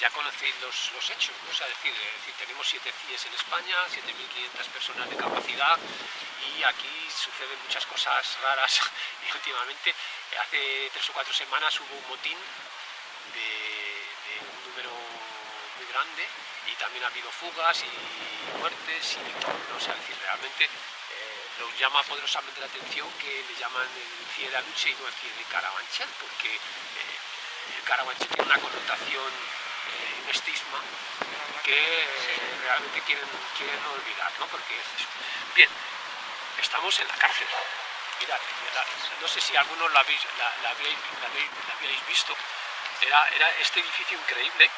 Ya, conocéis los, los hechos, ¿no? o sea, es decir, es tenemos siete CIES en España, 7.500 personas de capacidad y aquí suceden muchas cosas raras y últimamente, eh, hace tres o cuatro semanas hubo un motín de, un número muy grande y también ha habido fugas y muertes y todo, ¿no? o sea, es decir, realmente eh, nos llama poderosamente la atención que le llaman el CIE de Aluche y no el CIE de Carabanchel, porque eh, el Carabanchel tiene una connotación, eh, un estigma que realmente quieren, quieren olvidar, ¿no? Porque. Bien, estamos en la cárcel. Mirad, no sé si algunos la habéis, visto. Era, era este edificio increíble,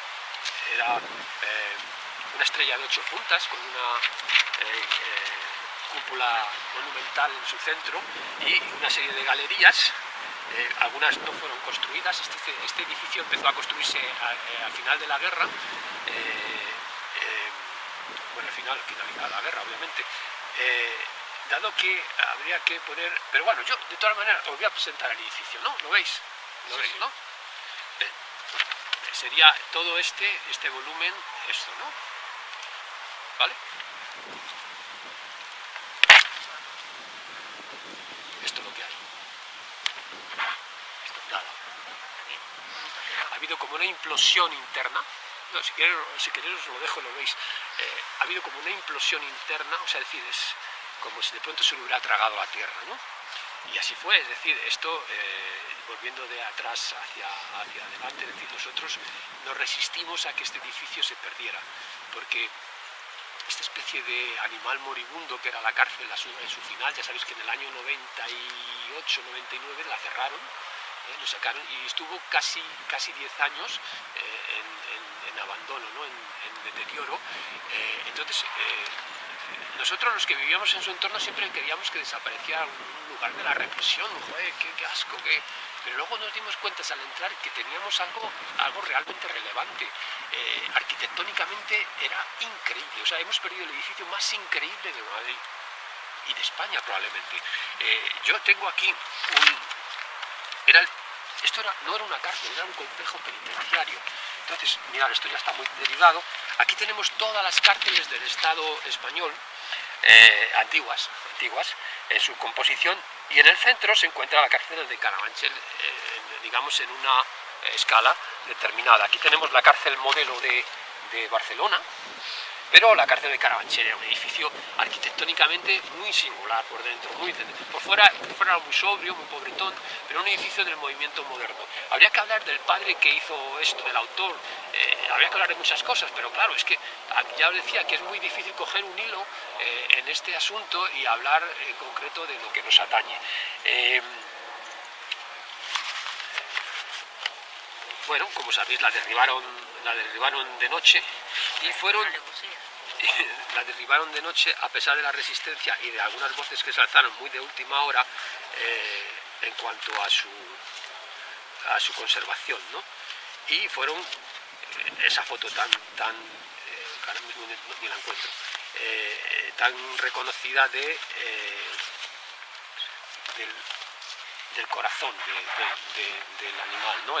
era eh, una estrella de ocho puntas con una eh, eh, cúpula monumental en su centro y una serie de galerías. Eh, algunas no fueron construidas. Este, este edificio empezó a construirse eh, al final de la guerra. eh, eh, bueno, al final, finalizada la guerra, obviamente. Eh, dado que habría que poner. Pero bueno, yo de todas maneras os voy a presentar el edificio, ¿no? ¿Lo veis? ¿Lo Sí, veis, sí. no? Sería todo este, este volumen, esto, ¿no? ¿Vale? Esto es lo que hay. Esto, nada. Ha habido como una implosión interna. No, si, queréis, si queréis os lo dejo, lo veis. Eh, ha habido como una implosión interna, o sea, es decir, es como si de pronto se lo hubiera tragado la tierra, ¿no? Y así fue, es decir, esto, eh, volviendo de atrás hacia, hacia adelante, es decir, nosotros nos resistimos a que este edificio se perdiera, porque esta especie de animal moribundo que era la cárcel en su final, ya sabéis que en el año 98, 99 la cerraron, ¿eh? lo sacaron y estuvo casi, casi 10 años eh, en, abandono, ¿no? en, deterioro. Eh, entonces, eh, nosotros los que vivíamos en su entorno siempre queríamos que desapareciera un lugar de la represión, joder, qué, asco, qué... Pero luego nos dimos cuenta al entrar que teníamos algo, algo realmente relevante. Arquitectónicamente era increíble, o sea, hemos perdido el edificio más increíble de Madrid y de España probablemente. Yo tengo aquí un... Esto no era una cárcel, era un complejo penitenciario. Entonces, mirad, esto ya está muy derivado. Aquí tenemos todas las cárceles del Estado español, eh, antiguas, antiguas, en su composición, y en el centro se encuentra la cárcel de Carabanchel, eh, digamos en una escala determinada. Aquí tenemos la cárcel modelo de, de Barcelona, pero la cárcel de Carabanchel era un edificio arquitectónicamente muy singular por dentro, muy por fuera, fuera era muy sobrio, muy pobretón, pero un edificio del movimiento moderno. Habría que hablar del padre que hizo esto, del autor, eh, habría que hablar de muchas cosas, pero claro, es que ah, ya os decía que es muy difícil coger un hilo eh, en este asunto y hablar en concreto de lo que nos atañe. Eh, bueno, como sabéis, la derribaron, la derribaron de noche y fueron la derribaron de noche a pesar de la resistencia y de algunas voces que se alzaron muy de última hora eh, en cuanto a su a su conservación, ¿no? Y fueron eh, esa foto tan tan eh, ahora mismo ni, la encuentro tan reconocida de del, corazón de- de- de- del animal, ¿no?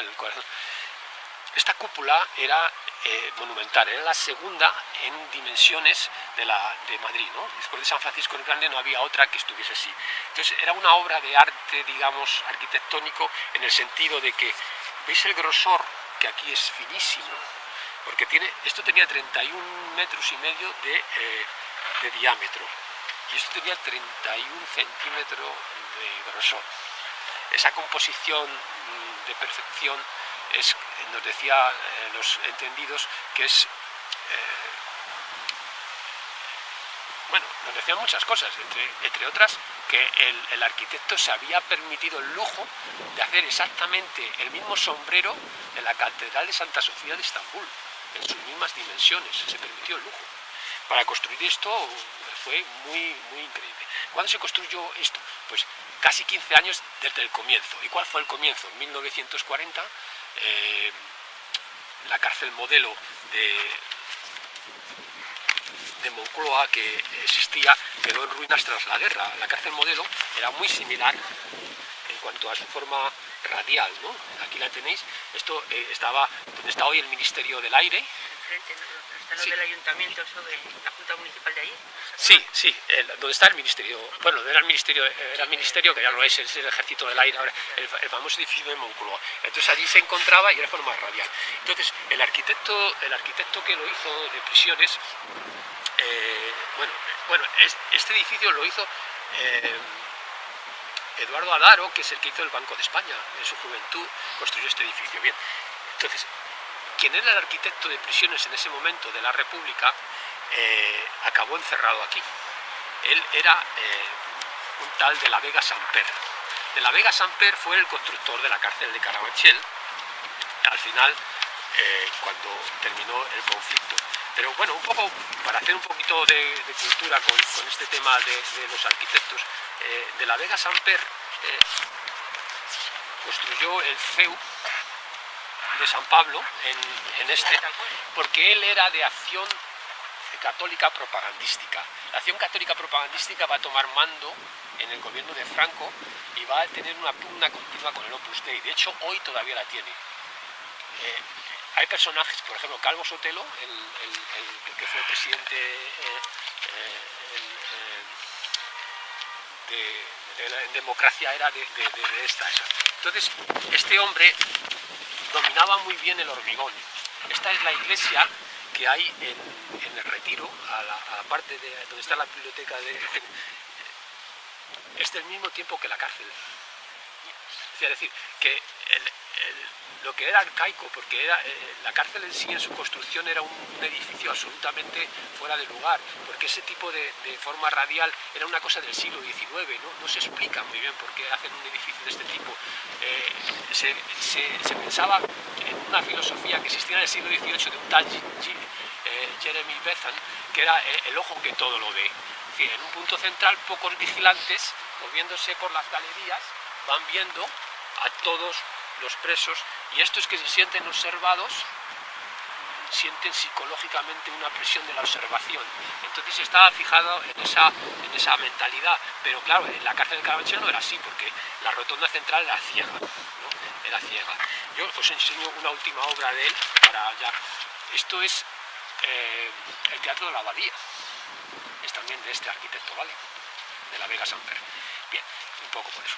Esta cúpula era eh, monumental, era la segunda en dimensiones de, la, de Madrid. ¿no? Después de San Francisco el Grande no había otra que estuviese así. Entonces era una obra de arte, digamos, arquitectónico, en el sentido de que, ¿veis el grosor? Que aquí es finísimo, porque tiene, esto tenía 31 metros y medio de, eh, de diámetro y esto tenía 31 centímetros de grosor. Esa composición mm, de perfección nos decía eh, los entendidos que es eh, bueno, nos decían muchas cosas, entre, entre otras que el, el arquitecto se había permitido el lujo de hacer exactamente el mismo sombrero en la Catedral de Santa Sofía de Estambul, en sus mismas dimensiones, se permitió el lujo. Para construir esto fue muy, muy increíble. ¿Cuándo se construyó esto? Pues casi 15 años desde el comienzo. ¿Y cuál fue el comienzo? En 1940, eh, la cárcel modelo de, de Moncloa que existía quedó en ruinas tras la guerra. La cárcel modelo era muy similar en cuanto a su forma radial. Aquí la tenéis, esto eh, estaba donde está hoy el Ministerio del Aire. Está lo Sí. del ayuntamiento, de la Junta Municipal de allí. Sí, sí, el- donde está el Ministerio, bueno, era el Ministerio, era el Ministerio que ya no es, es el Ejército del Aire ahora, el, el famoso edificio de Moncloa. Entonces allí se encontraba y era forma radial. Entonces el arquitecto, el arquitecto que lo hizo de prisiones, eh, bueno, bueno, es- este edificio lo hizo eh, Eduardo Adaro, que es el que hizo el Banco de España en su juventud, construyó este edificio. Bien, entonces, quien era el arquitecto de prisiones en ese momento de la República, eh, acabó encerrado aquí. Él era eh, un tal de la Vega Samper. De la Vega Samper fue el constructor de la cárcel de Carabanchel, al final, eh, cuando terminó el conflicto. Pero bueno, un poco para hacer un poquito de, cultura con, este tema de, de los arquitectos, de la Vega Samper construyó el CEU de San Pablo en, este, porque él era de acción católica propagandística. La acción católica propagandística va a tomar mando en el gobierno de Franco y va a tener una pugna continua con el Opus Dei. De hecho, hoy todavía la tiene. Eh, hay personajes, por ejemplo, Calvo Sotelo, el, que fue presidente eh, eh, de, la democracia, era de- de esta. esa. Entonces, este hombre dominaba muy bien el hormigón. Esta es la iglesia que hay en, el retiro, a la, parte de donde está la biblioteca de... Es del mismo tiempo que la cárcel. Es decir, que el- lo que era arcaico, porque eh, la cárcel en sí en su construcción era un, edificio absolutamente fuera de lugar, porque ese tipo de, forma radial era una cosa del siglo XIX, ¿no? no se explica muy bien por qué hacen un edificio de este tipo. Eh, se, pensaba en una filosofía que existía en el siglo XVIII de un tal eh, Jeremy Bentham, que era el ojo que todo lo ve. En un punto central, pocos vigilantes, moviéndose por las galerías, van viendo a todos los presos y estos que se sienten observados sienten psicológicamente una presión de la observación. Entonces estaba fijado en esa, en esa mentalidad. Pero claro, en la cárcel de Carabanchel no era así, porque la rotonda central era ciega. Era ciega. Yo os enseño una última obra de él para ya. Esto es eh, el Teatro de la Abadía. Es también de este arquitecto, ¿vale? De la Vega Samper. Un poco por eso.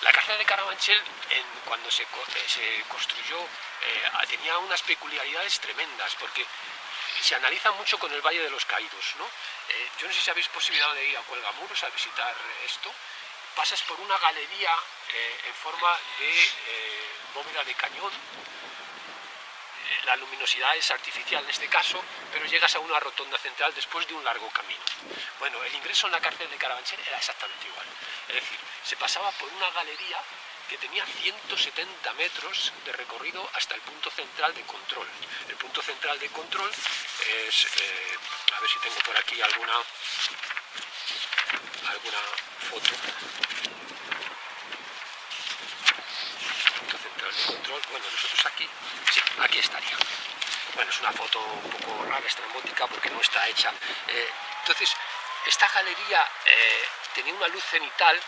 La cárcel de Carabanchel, en- cuando se, eh, se construyó, eh, tenía unas peculiaridades tremendas, porque se analiza mucho con el Valle de los Caídos. ¿no? Eh, yo no sé si habéis posibilidad de ir a Cuelgamuros a visitar esto. Pasas por una galería eh, en forma de eh, bóveda de cañón, eh, la luminosidad es artificial en este caso, pero llegas a una rotonda central después de un largo camino. Bueno, el ingreso en la cárcel de Carabanchel era exactamente igual. Es decir, se pasaba por una galería que tenía 170 metros de recorrido hasta el punto central de control. El punto central de control es, eh, a ver si tengo por aquí alguna, alguna foto. Punto central de Bueno, nosotros aquí, sí, aquí estaría. Bueno, es una foto un poco rara, estrambótica, porque no está hecha. Eh, entonces, esta galería eh, tenía una luz cenital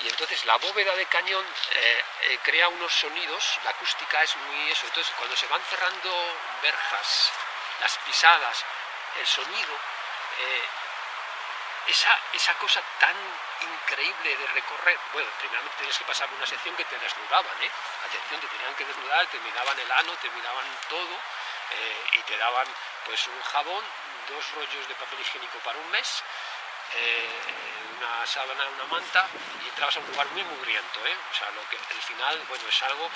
y entonces la bóveda de cañón eh, crea unos sonidos, la acústica es muy eso. Entonces, cuando se van cerrando verjas, las pisadas, el sonido, esa, esa cosa tan increíble de recorrer, bueno, primeramente tenías que pasar una sección que te desnudaban, ¿eh? Atención, te tenían que desnudar, te miraban el ano, te miraban todo eh, y te daban pues un jabón, dos rollos de papel higiénico para un mes, eh, una sábana, una manta y entrabas a un lugar muy mugriento, ¿eh? O sea, lo que el final, bueno, es algo...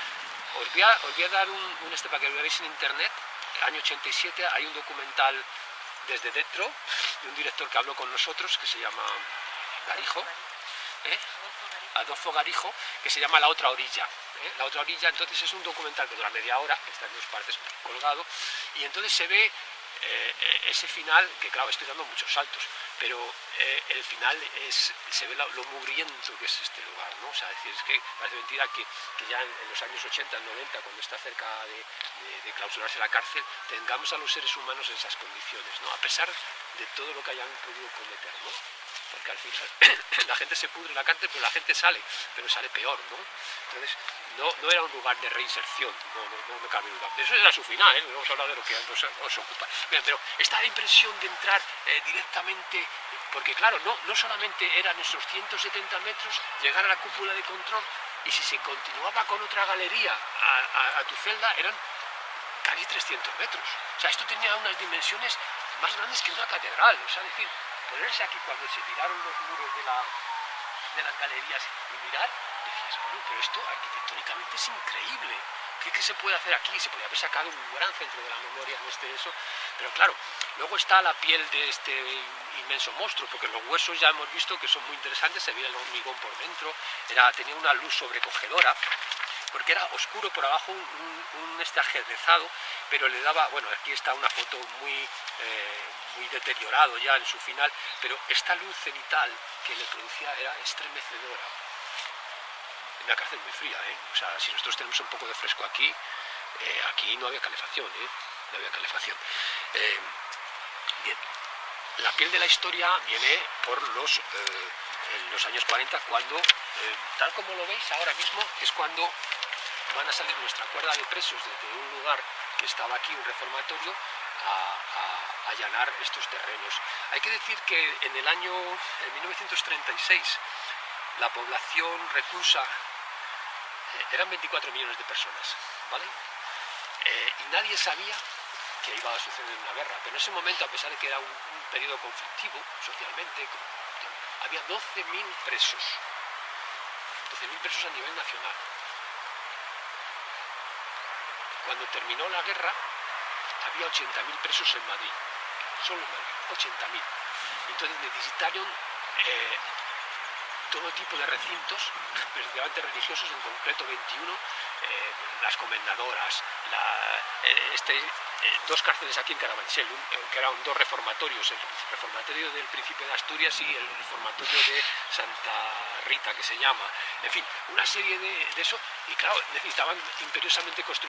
Os voy a, os voy a dar un, un este para que lo veáis en internet, año 87, hay un documental desde dentro de un director que habló con nosotros que se llama Garijo, ¿eh? Adolfo Garijo, que se llama La otra orilla. ¿eh? La otra orilla, entonces es un documental que dura media hora, está en dos partes colgado, y entonces se ve eh, ese final, que claro, estoy dando muchos saltos, pero eh, el final es, se ve lo, lo mugriento que es este lugar, ¿no? O sea, es que parece mentira que, que ya en, en los años 80, 90, cuando está cerca de, de- de clausurarse la cárcel, tengamos a los seres humanos en esas condiciones, ¿no? A pesar de todo lo que hayan podido cometer, ¿no? Porque al final la gente se pudre en la cárcel, pero la gente sale, pero sale peor, ¿no? Entonces, no, era un lugar de reinserción, no, no, no cabe duda. Eso era su final, ¿eh? Vamos a hablar de lo que nos, nos ocupa. Pero esta impresión de entrar eh, directamente, porque claro, no, no solamente eran esos 170 metros, llegar a la cúpula de control, y si se continuaba con otra galería a, a, tu celda, eran casi 300 metros. O sea, esto tenía unas dimensiones más grandes que una catedral. O sea, decir, ponerse aquí cuando se tiraron los muros de, la, de las galerías y mirar, decías, bueno, pero esto arquitectónicamente es increíble. ¿Qué, ¿Qué, se puede hacer aquí? Se podría haber sacado un gran centro de la memoria en este eso. Pero claro, luego está la piel de este inmenso monstruo, porque los huesos ya hemos visto que son muy interesantes, se veía el hormigón por dentro, era, tenía una luz sobrecogedora, porque era oscuro por abajo, un, este ajedrezado, pero le daba, bueno, aquí está una foto muy, eh, muy deteriorado ya en su final, pero esta luz cenital que le producía era estremecedora. Una cárcel muy fría, ¿eh? O sea, si nosotros tenemos un poco de fresco aquí, eh, aquí no había calefacción, ¿eh? No había calefacción. Eh, bien, la piel de la historia viene por los, eh, los años 40, cuando, eh, tal como lo veis ahora mismo, es cuando van a salir nuestra cuerda de presos desde un lugar que estaba aquí, un reformatorio, a, a, allanar estos terrenos. Hay que decir que en el año en 1936 la población reclusa eh, eran 24 millones de personas, ¿vale? Eh, y nadie sabía que iba a suceder una guerra, pero en ese momento, a pesar de que era un periodo conflictivo socialmente, había 12.000 presos, 12.000 presos a nivel nacional. Cuando terminó la guerra, había 80.000 presos en Madrid, solo en Madrid, 80.000. Entonces necesitaron eh, todo tipo de recintos, especialmente religiosos, en concreto 21, eh, las comendadoras, la, eh, este, dos cárceles aquí en Carabanchel, un, que eran dos reformatorios, el reformatorio del Príncipe de Asturias y el reformatorio de Santa Rita, que se llama. En fin, una serie de, de eso, y claro, necesitaban imperiosamente construir